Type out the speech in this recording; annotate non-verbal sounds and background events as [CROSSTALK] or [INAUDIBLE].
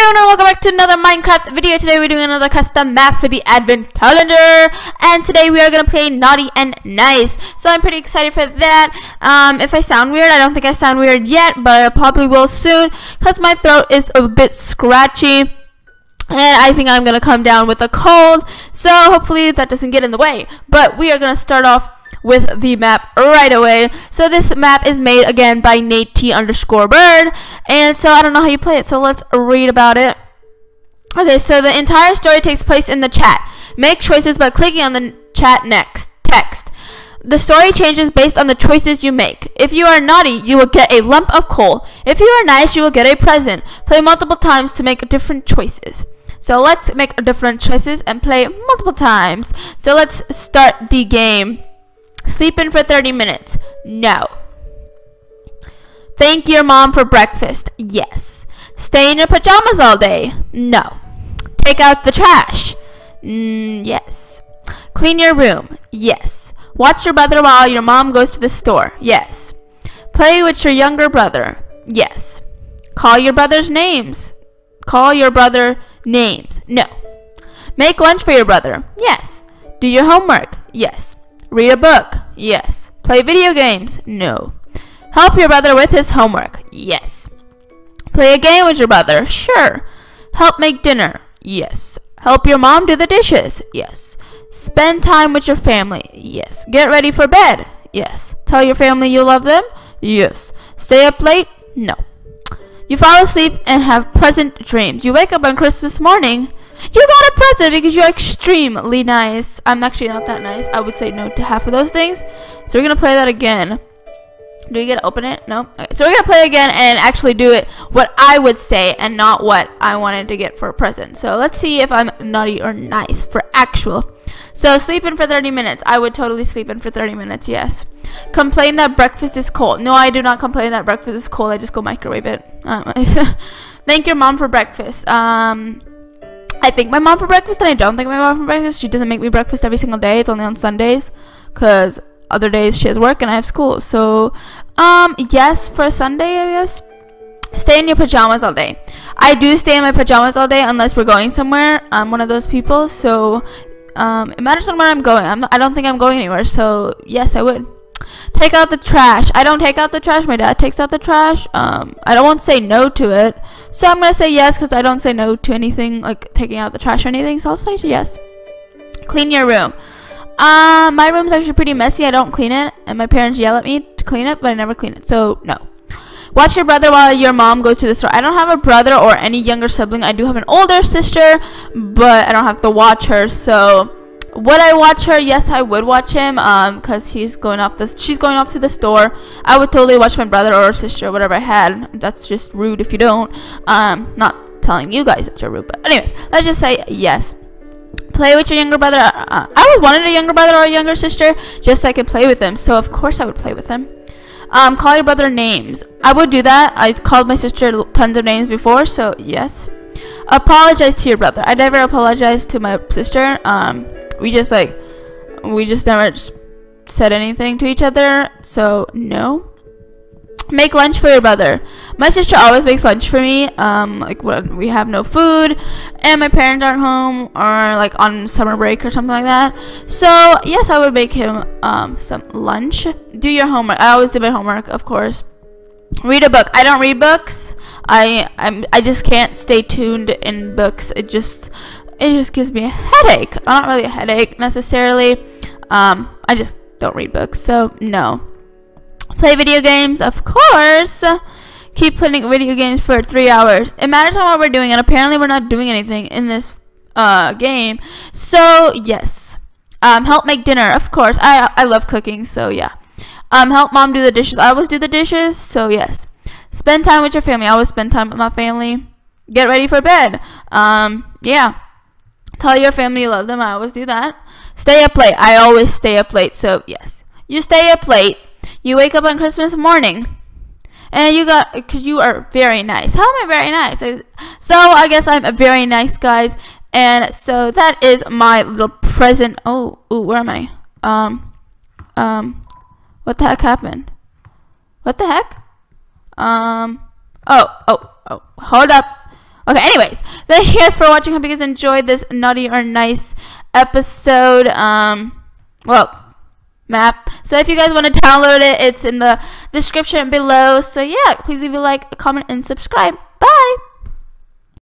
everyone, welcome back to another Minecraft video. Today we're doing another custom map for the advent calendar. And today we are going to play Naughty and Nice. So I'm pretty excited for that. Um, if I sound weird, I don't think I sound weird yet, but I probably will soon. Because my throat is a bit scratchy. And I think I'm going to come down with a cold. So hopefully that doesn't get in the way. But we are going to start off with the map right away. So this map is made again by Nate T underscore bird. And so I don't know how you play it, so let's read about it. Okay, so the entire story takes place in the chat. Make choices by clicking on the chat next text. The story changes based on the choices you make. If you are naughty, you will get a lump of coal. If you are nice, you will get a present. Play multiple times to make different choices. So let's make different choices and play multiple times. So let's start the game. Sleeping for 30 minutes. No. Thank your mom for breakfast. Yes. Stay in your pajamas all day. No. Take out the trash. Mm, yes. Clean your room. Yes. Watch your brother while your mom goes to the store. Yes. Play with your younger brother. Yes. Call your brother's names. Call your brother names. No. Make lunch for your brother. Yes. Do your homework. Yes. Read a book. Yes. Play video games. No. Help your brother with his homework. Yes. Play a game with your brother. Sure. Help make dinner. Yes. Help your mom do the dishes. Yes. Spend time with your family. Yes. Get ready for bed. Yes. Tell your family you love them. Yes. Stay up late. No. You fall asleep and have pleasant dreams. You wake up on Christmas morning. You got a present because you're extremely nice. I'm actually not that nice. I would say no to half of those things. So we're going to play that again. Do you get to open it? No? Okay, so we're going to play again and actually do it what I would say and not what I wanted to get for a present. So let's see if I'm naughty or nice for actual. So sleeping for 30 minutes. I would totally sleep in for 30 minutes, yes. Complain that breakfast is cold. No, I do not complain that breakfast is cold. I just go microwave it. Um, [LAUGHS] thank your mom for breakfast. Um, I think my mom for breakfast and I don't think my mom for breakfast. She doesn't make me breakfast every single day. It's only on Sundays because other days she has work and I have school. So, um, yes, for Sunday, I guess. Stay in your pajamas all day. I do stay in my pajamas all day unless we're going somewhere. I'm one of those people. So, um, on where I'm going. I'm I don't think I'm going anywhere. So, yes, I would. Take out the trash. I don't take out the trash. My dad takes out the trash. Um, I don't want to say no to it. So I'm going to say yes because I don't say no to anything like taking out the trash or anything. So I'll say yes. Clean your room. Uh, my room's actually pretty messy. I don't clean it. And my parents yell at me to clean it, but I never clean it. So no. Watch your brother while your mom goes to the store. I don't have a brother or any younger sibling. I do have an older sister, but I don't have to watch her. So would I watch her? Yes, I would watch him. Um, cause he's going off the she's going off to the store. I would totally watch my brother or sister, whatever I had. That's just rude if you don't. Um, not telling you guys that you're rude, but anyways, let's just say yes. Play with your younger brother. Uh, I always wanted a younger brother or a younger sister, just so I could play with them. So of course I would play with them. Um, call your brother names. I would do that. I called my sister tons of names before, so yes. Apologize to your brother. I never apologized to my sister. Um we just like we just never said anything to each other so no. Make lunch for your brother. My sister always makes lunch for me um like when we have no food and my parents aren't home or like on summer break or something like that. So yes i would make him um some lunch. Do your homework. I always do my homework of course. Read a book. I don't read books. I i'm i just can't stay tuned in books. It just it just gives me a headache. Not really a headache necessarily. Um, I just don't read books, so no. Play video games, of course. Keep playing video games for three hours. It matters on what we're doing, and apparently we're not doing anything in this uh, game. So yes. Um, help make dinner, of course. I I love cooking, so yeah. Um, help mom do the dishes. I always do the dishes, so yes. Spend time with your family. I always spend time with my family. Get ready for bed. Um, yeah. Tell your family you love them. I always do that. Stay up late. I always stay up late. So, yes. You stay up late. You wake up on Christmas morning. And you got, because you are very nice. How am I very nice? so, I guess I'm a very nice, guys. And so, that is my little present. Oh, ooh, where am I? Um, um, what the heck happened? What the heck? Um, oh, oh, oh, hold up. Okay, anyways, thank you guys for watching. Hope you guys enjoyed this naughty or nice episode. Um, well, map. So if you guys want to download it, it's in the description below. So yeah, please leave a like, a comment, and subscribe. Bye.